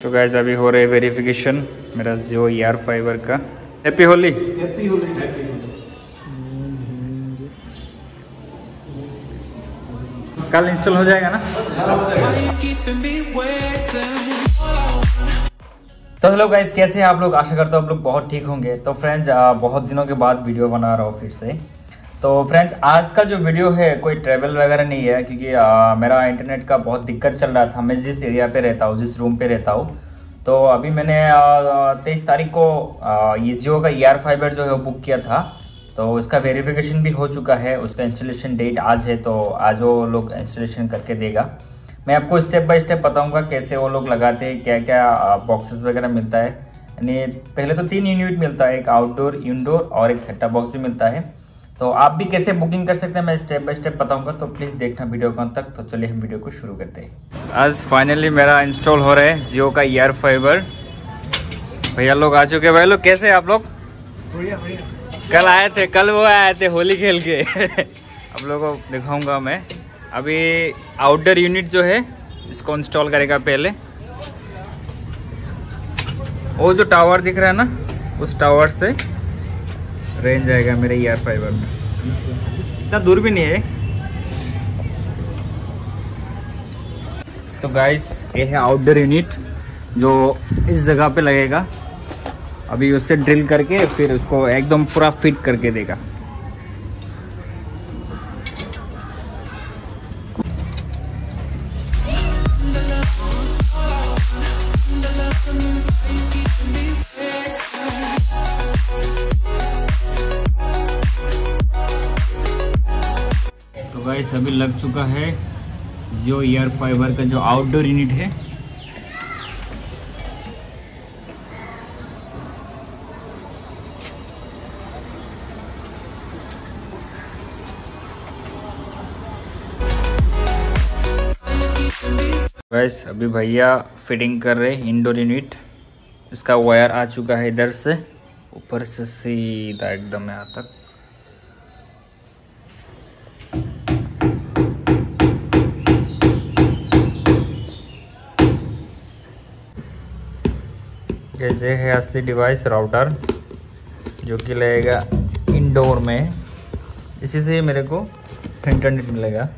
तो गैस अभी हो रहे वेरिफिकेशन मेरा जियो ईयर फाइबर का। हैप्पी होली हैप्पी होली कल इंस्टॉल हो जाएगा ना? तो हेलो गाइस कैसे हैं आप लोग? आशा करता हूँ आप लोग बहुत ठीक होंगे। तो फ्रेंड्स बहुत दिनों के बाद वीडियो बना रहा हूँ फिर से। तो फ्रेंड्स आज का जो वीडियो है कोई ट्रैवल वगैरह नहीं है क्योंकि आ, मेरा इंटरनेट का बहुत दिक्कत चल रहा था। मैं जिस एरिया पे रहता हूँ जिस रूम पे रहता हूँ तो अभी मैंने तेईस तारीख को ये जियो का ई फाइबर जो है वो बुक किया था। तो उसका वेरिफिकेशन भी हो चुका है उसका इंस्टॉलेशन डेट आज है तो आज वो लोग इंस्टॉलेशन करके देगा। मैं आपको स्टेप बाय स्टेप बताऊँगा कैसे वो लोग लगाते हैं क्या क्या बॉक्सेस वगैरह मिलता है। यानी पहले तो तीन यूनिट मिलता है एक आउटडोर इंडोर और एक सेटअप बॉक्स भी मिलता है। तो आप भी कैसे बुकिंग कर सकते हैं मैं स्टेप बाय स्टेप बताऊँगा तो प्लीज़ देखना वीडियो को अंत तक। तो चलिए हम वीडियो को शुरू करते हैं। आज फाइनली मेरा इंस्टॉल हो रहा है जियो का ईयर फाइबर भैया लोग आ चुके भाई लोग कैसे आप लोग? कल आए थे कल वो आए थे होली खेल के। आप लोगों को दिखाऊँगा मैं। अभी आउटडोर यूनिट जो है इसको इंस्टॉल करेगा पहले। वो जो टावर दिख रहा है ना उस टावर से रेंज आएगा मेरे ईयर फाइबर में। इतना दूर भी नहीं है तो गाइस ये है आउटडोर यूनिट जो इस जगह पे लगेगा। अभी उससे ड्रिल करके फिर उसको एकदम पूरा फिट करके देगा। गाइस अभी लग चुका है जियो ईयर फाइबर का जो आउटडोर यूनिट है। गैस अभी भैया फिटिंग कर रहे इंडोर यूनिट इसका वायर आ चुका है इधर से, ऊपर से सीधा एकदम यहाँ तक। जैसे है असली डिवाइस राउटर जो कि लगेगा इंडोर में। इसी से मेरे को इंटरनेट मिलेगा।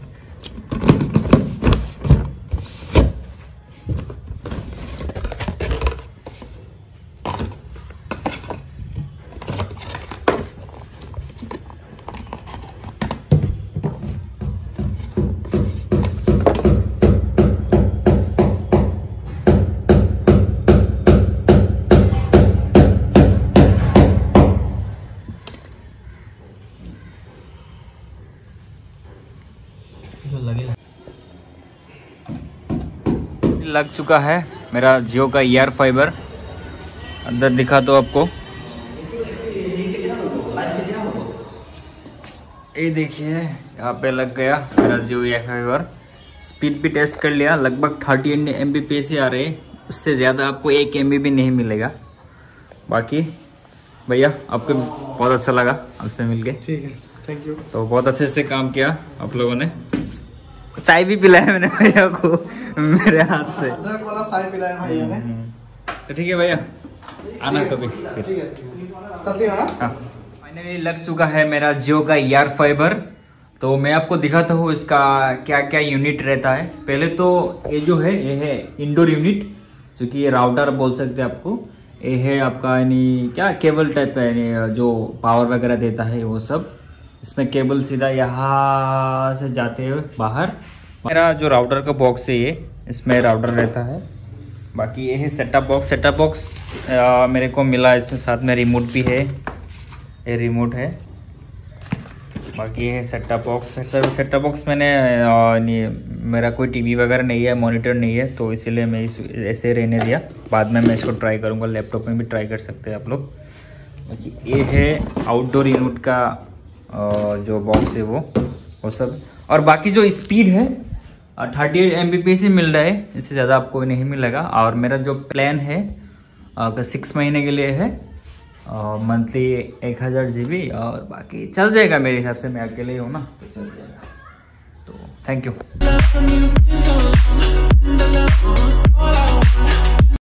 लग चुका है मेरा जियो का ईयर फाइबर अंदर दिखा तो आपको। ये देखिए यहाँ पे लग गया मेरा जियो ईयर फाइबर स्पीड भी टेस्ट कर लिया लगभग थर्टी एम बी पी आ रहे उससे ज़्यादा आपको एक एम भी नहीं मिलेगा। बाकी भैया आपको बहुत अच्छा लगा आपसे मिलके। ठीक है थैंक यू तो बहुत अच्छे से काम किया आप लोगों ने। चाय भी पिलाया मैंने भैया को मेरे हाथ से। अदरक वाला चाय पिलाया भैया ने। तो ठीक है भैया आना कभी। ठीक है हाँ हाँ। फाइनली लग चुका है मेरा जियो का ईयर फाइबर। तो मैं आपको दिखाता हूँ इसका क्या क्या यूनिट रहता है। पहले तो ये जो है ये है इंडोर यूनिट जो कि ये राउटर बोल सकते हैं आपको। ये है आपका यानी क्या केबल टाइप का यानी जो पावर वगैरह देता है वो सब। इसमें केबल सीधा यहाँ से जाते हुए बाहर। मेरा जो राउटर का बॉक्स है ये, इसमें राउटर रहता है। बाकी ये है सेटअप बॉक्स सेटअप बॉक्स मेरे को मिला इसमें, साथ में रिमोट भी है। ये रिमोट है। बाकी ये है सेटअप बॉक्स फिर सर सेटअप बॉक्स मैंने नहीं, मेरा कोई टीवी वगैरह नहीं है मॉनिटर नहीं है तो इसीलिए मैं इस, ऐसे रहने दिया। बाद में मैं इसको ट्राई करूँगा। लैपटॉप में भी ट्राई कर सकते हैं आप लोग। बाकी ये है आउटडोर यूनिट का जो बॉक्स है वो वो सब। और बाकी जो स्पीड है थर्टी एट एम ही मिल रहा है, इससे ज़्यादा आपको नहीं मिलेगा। और मेरा जो प्लान है सिक्स महीने के लिए है मंथली एक हज़ार जी और बाकी चल जाएगा मेरे हिसाब से, मैं अकेले ही हूँ ना तो चल जाएगा। तो थैंक यू